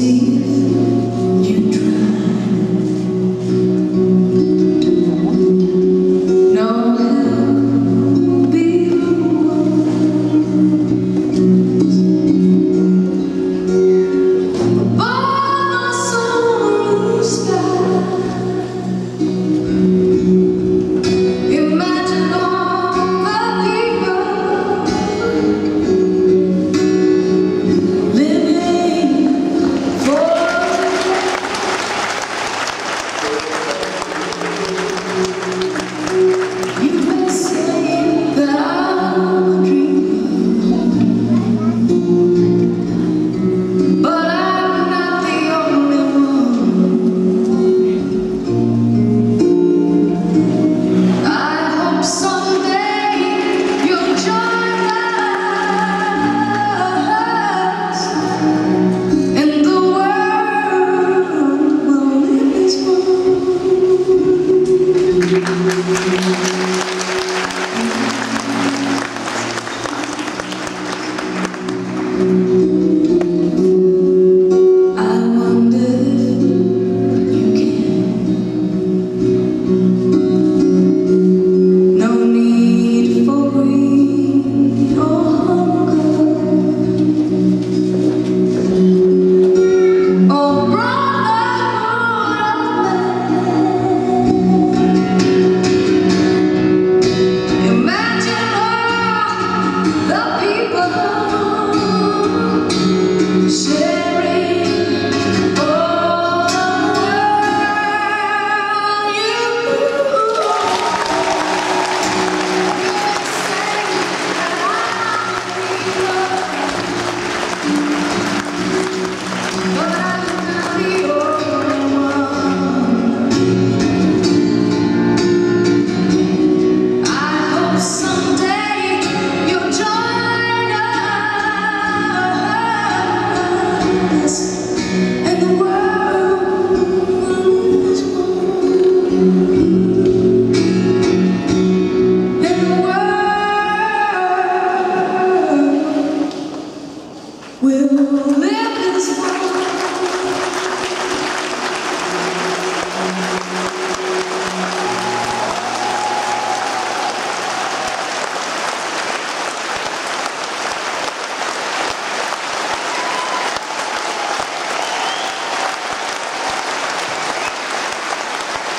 easy. We'll live this world.